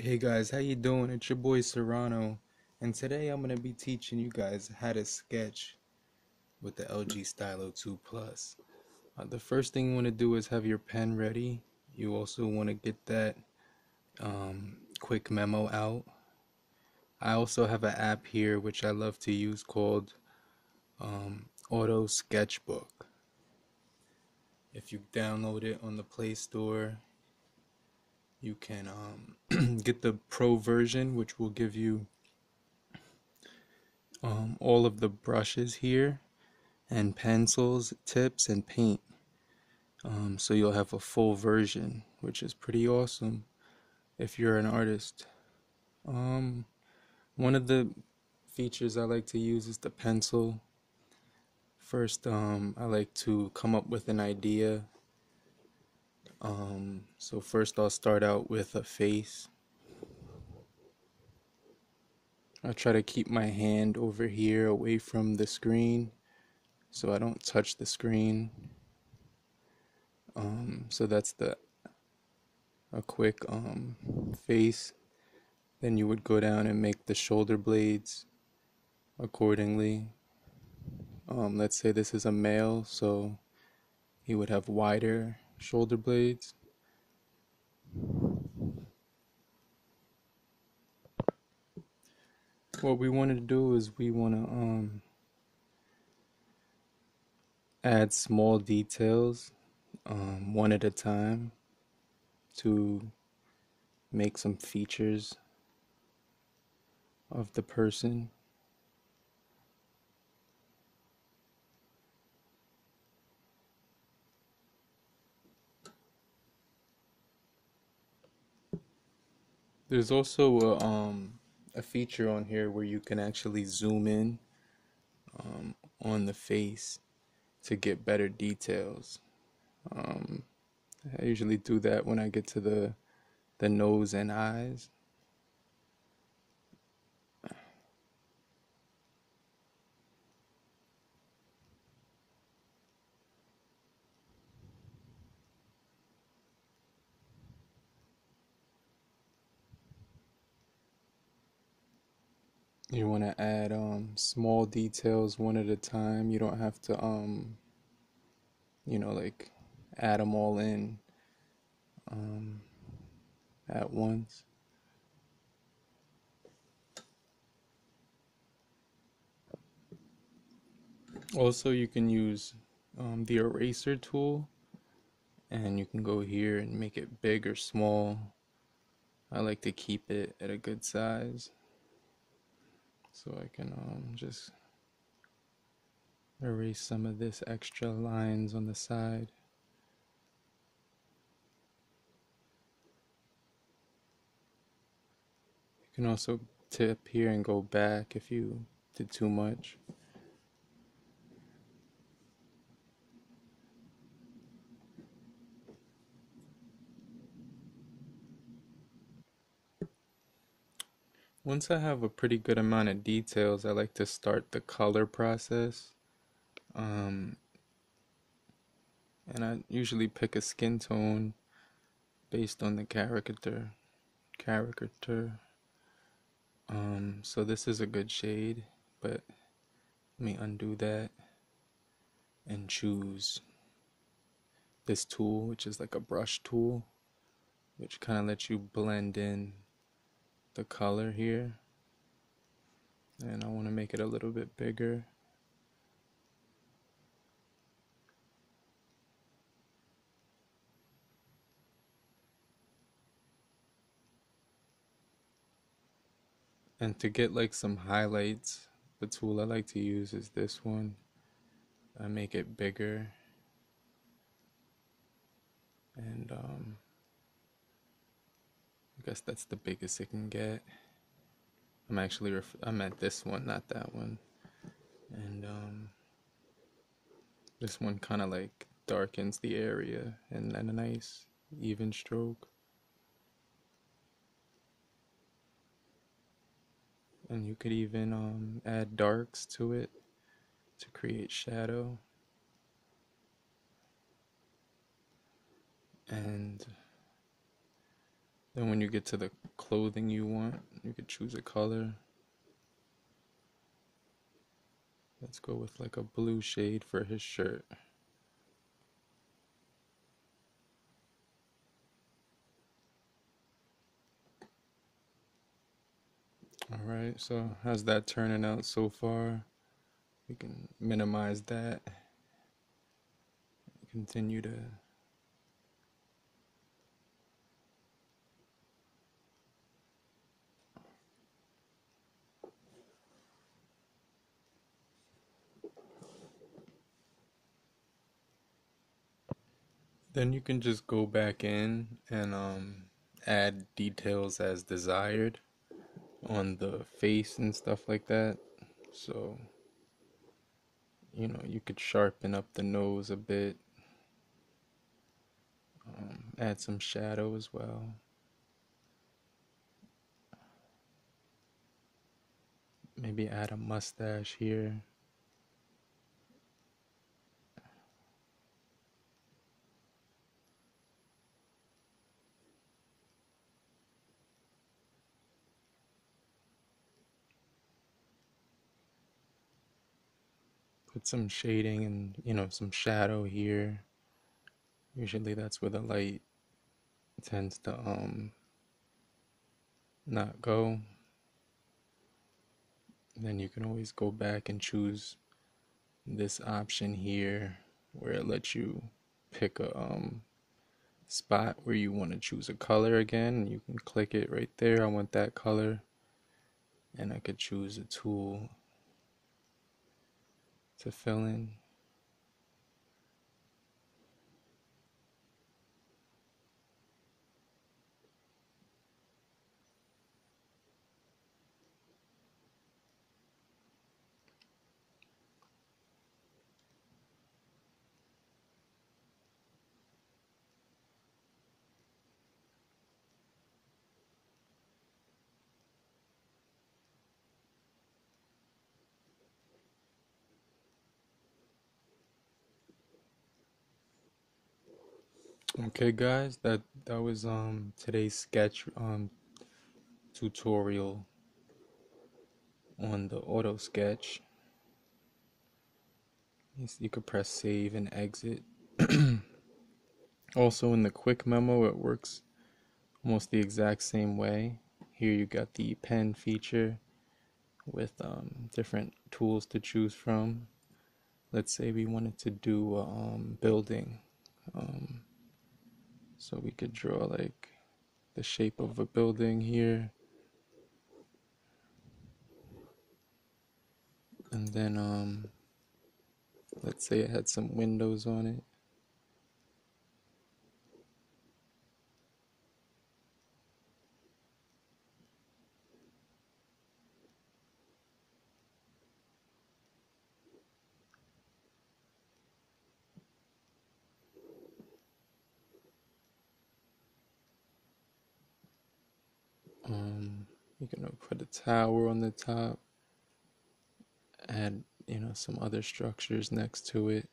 Hey guys, how you doing? It's your boy Serrano, and today I'm gonna be teaching you guys how to sketch with the LG Stylo 2 Plus. Uh, the first thing you want to do is have your pen ready. You also want to get that um, quick memo out. I also have an app here which I love to use called um, Auto Sketchbook. If you download it on the Play Store, you can um, get the pro version which will give you um, all of the brushes here and pencils tips and paint. Um, so you'll have a full version which is pretty awesome if you're an artist. Um, one of the features I like to use is the pencil. First um, I like to come up with an idea um, so first I'll start out with a face. I try to keep my hand over here away from the screen so I don't touch the screen. Um, so that's the a quick um, face. Then you would go down and make the shoulder blades accordingly. Um, let's say this is a male, so he would have wider shoulder blades. What we want to do is we want to um, add small details um, one at a time to make some features of the person. There's also a, um, a feature on here where you can actually zoom in um, on the face to get better details. Um, I usually do that when I get to the the nose and eyes. You want to add um, small details one at a time? You don't have to um you know like add them all in um, at once? Also you can use um, the eraser tool and you can go here and make it big or small. I like to keep it at a good size so I can um, just erase some of this extra lines on the side. You can also tip here and go back if you did too much. Once I have a pretty good amount of details, I like to start the color process. Um, and I usually pick a skin tone based on the character. Character. Um, so this is a good shade, but let me undo that and choose this tool, which is like a brush tool, which kind of lets you blend in the color here. And I want to make it a little bit bigger. And to get like some highlights the tool I like to use is this one. I make it bigger. And um, guess that's the biggest it can get. I'm actually ref- I'm at this one, not that one. And um, this one kind of like darkens the area and, a nice even stroke. And you could even um, add darks to it to create shadow. And Then when you get to the clothing you want, you could choose a color. Let's go with like a blue shade for his shirt. All right, so how's that turning out so far? We can minimize that. Continue to Then you can just go back in and um, add details as desired on the face and stuff like that. So, you know, you could sharpen up the nose a bit, um, add some shadow as well. Maybe add a mustache here. Some shading and you know some shadow here. Usually that's where the light tends to um not go. Then you can always go back and choose this option here where it lets you pick a um spot where you want to choose a color again. You can click it right there. I want that color. And I could choose a tool to fill in. Okay guys, that that was um today's sketch um tutorial on the auto sketch. You could press save and exit. also in the quick memo it works almost the exact same way. Here you got the pen feature with um, different tools to choose from. Let's say we wanted to do um, building. Um, so we could draw like the shape of a building here. And then, um, let's say it had some windows on it. Um, you can put a tower on the top, add, you know, some other structures next to it.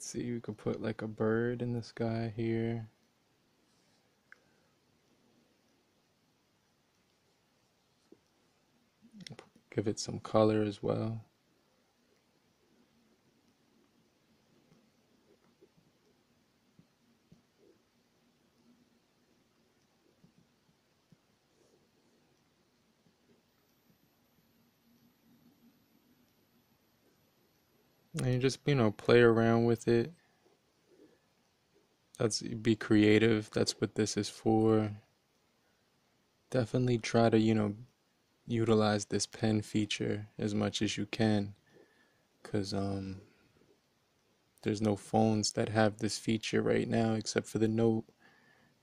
Let's see, we could put like a bird in the sky here. Give it some color as well. And you just you know play around with it. That's be creative. That's what this is for. Definitely try to you know utilize this pen feature as much as you can. Because um there's no phones that have this feature right now except for the note.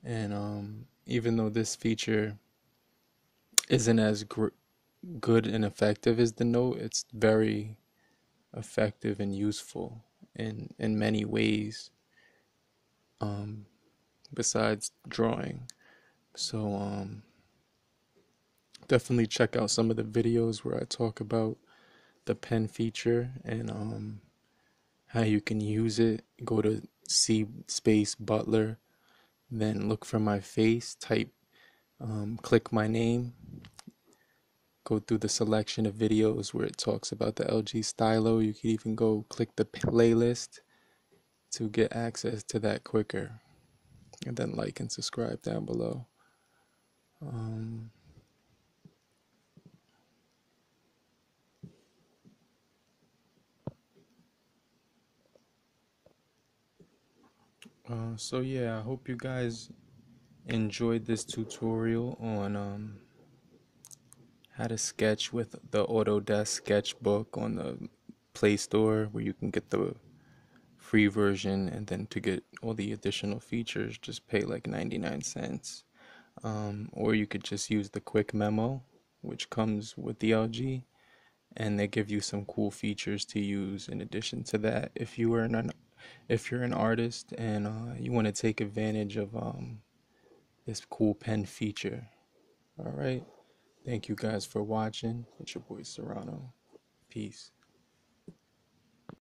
And um even though this feature isn't as gr- good and effective as the note it's very effective and useful in in many ways um, besides drawing. So um, definitely check out some of the videos where I talk about the pen feature and um, how you can use it. Go to C space Butler, then look for my face, type, um, click my name, go through the selection of videos where it talks about the LG Stylo. You can even go click the playlist to get access to that quicker. And then like and subscribe down below. Um, uh, so yeah, I hope you guys enjoyed this tutorial on um, how to sketch with the Autodesk sketchbook on the Play Store where you can get the free version and then to get all the additional features just pay like 99 cents. Um, or you could just use the quick memo which comes with the LG and they give you some cool features to use in addition to that if you are an if you're an artist and uh, you want to take advantage of um, this cool pen feature. All right thank you guys for watching. It's your boy Serrano. Peace